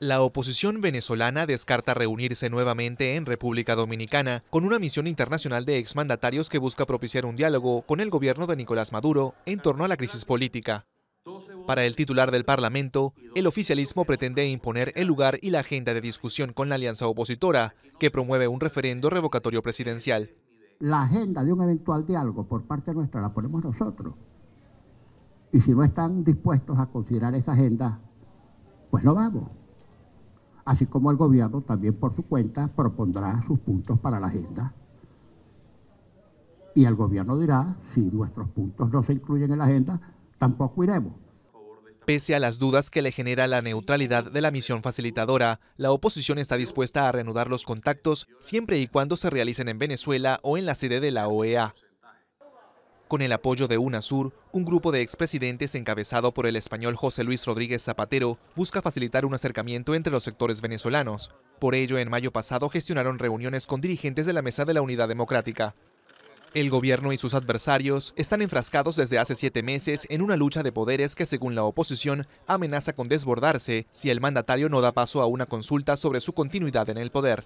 La oposición venezolana descarta reunirse nuevamente en República Dominicana con una misión internacional de exmandatarios que busca propiciar un diálogo con el gobierno de Nicolás Maduro en torno a la crisis política. Para el titular del Parlamento, el oficialismo pretende imponer el lugar y la agenda de discusión con la alianza opositora, que promueve un referendo revocatorio presidencial. La agenda de un eventual diálogo por parte nuestra la ponemos nosotros. Y si no están dispuestos a considerar esa agenda, pues no vamos así como el gobierno también por su cuenta propondrá sus puntos para la agenda. Y el gobierno dirá, si nuestros puntos no se incluyen en la agenda, tampoco iremos. Pese a las dudas que le genera la neutralidad de la misión facilitadora, la oposición está dispuesta a reanudar los contactos siempre y cuando se realicen en Venezuela o en la sede de la OEA. Con el apoyo de UNASUR, un grupo de expresidentes encabezado por el español José Luis Rodríguez Zapatero busca facilitar un acercamiento entre los sectores venezolanos. Por ello, en mayo pasado gestionaron reuniones con dirigentes de la Mesa de la Unidad Democrática. El gobierno y sus adversarios están enfrascados desde hace siete meses en una lucha de poderes que, según la oposición, amenaza con desbordarse si el mandatario no da paso a una consulta sobre su continuidad en el poder.